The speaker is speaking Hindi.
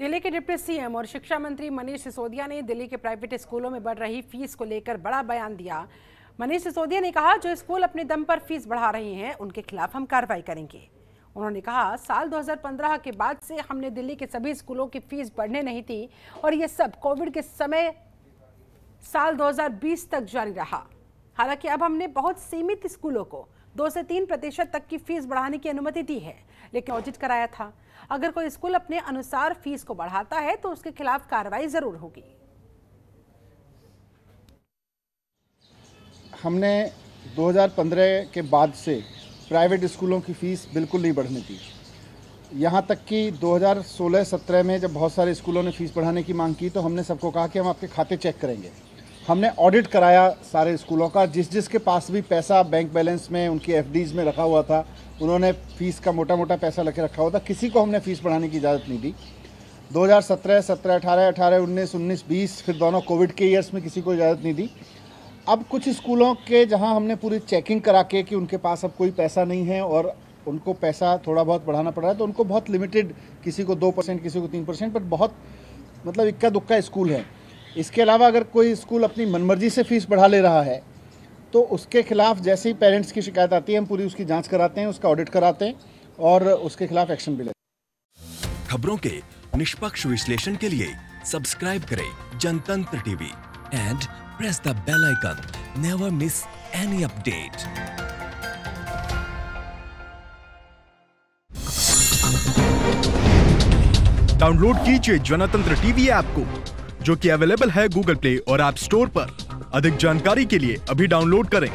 दिल्ली के डिप्टी सीएम और शिक्षा मंत्री मनीष सिसोदिया ने दिल्ली के प्राइवेट स्कूलों में बढ़ रही फ़ीस को लेकर बड़ा बयान दिया। मनीष सिसोदिया ने कहा, जो स्कूल अपने दम पर फ़ीस बढ़ा रहे हैं, उनके खिलाफ हम कार्रवाई करेंगे। उन्होंने कहा, साल 2015 के बाद से हमने दिल्ली के सभी स्कूलों की फ़ीस बढ़ने नहीं थी और ये सब कोविड के समय साल 2020 तक जारी रहा। हालाँकि अब हमने बहुत सीमित स्कूलों को दो से तीन प्रतिशत तक की फ़ीस बढ़ाने की अनुमति दी है, लेकिन ऑडिट कराया था। अगर कोई स्कूल अपने अनुसार फ़ीस को बढ़ाता है तो उसके खिलाफ कार्रवाई ज़रूर होगी। हमने 2015 के बाद से प्राइवेट स्कूलों की फ़ीस बिल्कुल नहीं बढ़ने दी। यहाँ तक कि 2016-17 में जब बहुत सारे स्कूलों ने फ़ीस बढ़ाने की मांग की तो हमने सबको कहा कि हम आपके खाते चेक करेंगे। हमने ऑडिट कराया सारे स्कूलों का। जिस जिसके पास भी पैसा बैंक बैलेंस में उनकी एफ़ में रखा हुआ था उन्होंने फ़ीस का मोटा मोटा पैसा लेके रखा हुआ था। किसी को हमने फ़ीस बढ़ाने की इजाज़त नहीं दी। 2017, 17, 18, 18, 19, 19, 20 फिर दोनों कोविड के ईयर्स में किसी को इजाज़त नहीं दी। अब कुछ स्कूलों के जहाँ हमने पूरी चेकिंग करा के कि उनके पास अब कोई पैसा नहीं है और उनको पैसा थोड़ा बहुत बढ़ाना पड़ रहा है तो उनको बहुत लिमिटेड किसी को दो परसेंट किसी को तीन परसेंट बट बहुत मतलब इक्का दुक्का स्कूल है। इसके अलावा अगर कोई स्कूल अपनी मनमर्जी से फ़ीस बढ़ा ले रहा है तो उसके खिलाफ जैसे ही पेरेंट्स की शिकायत आती है हम पूरी उसकी जाँच कराते हैं उसका ऑडिट कराते हैं और उसके खिलाफ एक्शन भी लेते खबरों के निष्पक्ष विश्लेषण के लिए सब्सक्राइब करें Jantantra TV and press the bell icon never miss any update download कीजिए जनतंत्र टीवी ऐप को। जो कि अवेलेबल है गूगल प्ले और ऐप स्टोर पर। अधिक जानकारी के लिए अभी डाउनलोड करें।